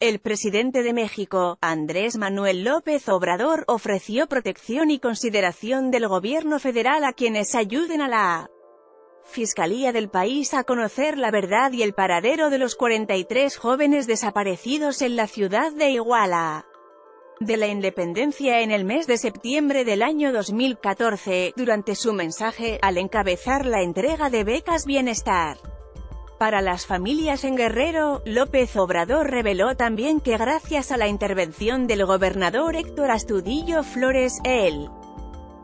El presidente de México, Andrés Manuel López Obrador, ofreció protección y consideración del gobierno federal a quienes ayuden a la Fiscalía del país a conocer la verdad y el paradero de los 43 jóvenes desaparecidos en la ciudad de Iguala de la independencia en el mes de septiembre del año 2014, durante su mensaje, al encabezar la entrega de becas Bienestar. Para las familias en Guerrero, López Obrador reveló también que gracias a la intervención del gobernador Héctor Astudillo Flores, el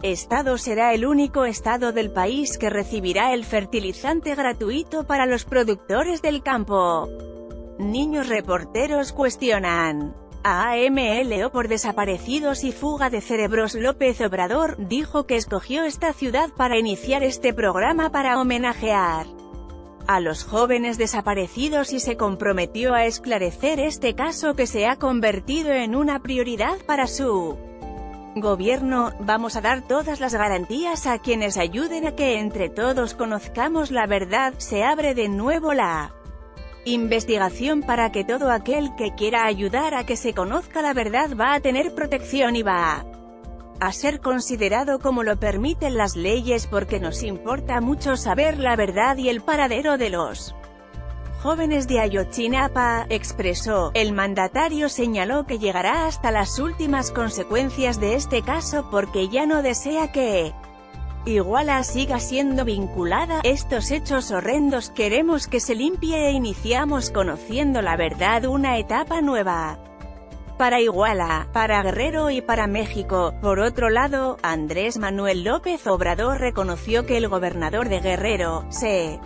Estado será el único estado del país que recibirá el fertilizante gratuito para los productores del campo. Niños reporteros cuestionan. AMLO por desaparecidos y fuga de cerebros López Obrador, dijo que escogió esta ciudad para iniciar este programa para homenajear a los jóvenes desaparecidos y se comprometió a esclarecer este caso que se ha convertido en una prioridad para su gobierno. Vamos a dar todas las garantías a quienes ayuden a que entre todos conozcamos la verdad. Se abre de nuevo la investigación para que todo aquel que quiera ayudar a que se conozca la verdad va a tener protección y va a a ser considerado como lo permiten las leyes porque nos importa mucho saber la verdad y el paradero de los jóvenes de Ayotzinapa, expresó, el mandatario señaló que llegará hasta las últimas consecuencias de este caso porque ya no desea que Iguala siga siendo vinculada, estos hechos horrendos queremos que se limpie e iniciamos conociendo la verdad una etapa nueva para Iguala, para Guerrero y para México. Por otro lado, Andrés Manuel López Obrador reconoció que el gobernador de Guerrero, se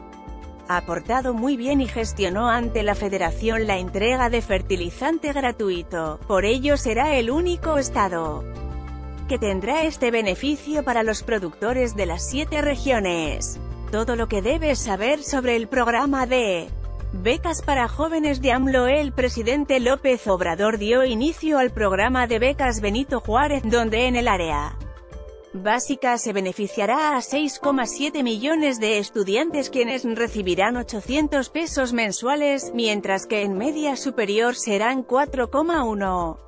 ha portado muy bien y gestionó ante la federación la entrega de fertilizante gratuito, por ello será el único estado que tendrá este beneficio para los productores de las siete regiones. Todo lo que debes saber sobre el programa de Becas para jóvenes de AMLO. El presidente López Obrador dio inicio al programa de becas Benito Juárez, donde en el área básica se beneficiará a 6,7 millones de estudiantes quienes recibirán 800 pesos mensuales, mientras que en media superior serán 4,1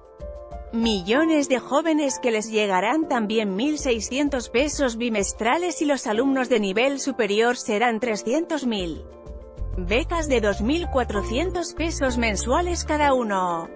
millones de jóvenes que les llegarán también 1.600 pesos bimestrales y los alumnos de nivel superior serán 300.000 becas de 2.400 pesos mensuales cada uno.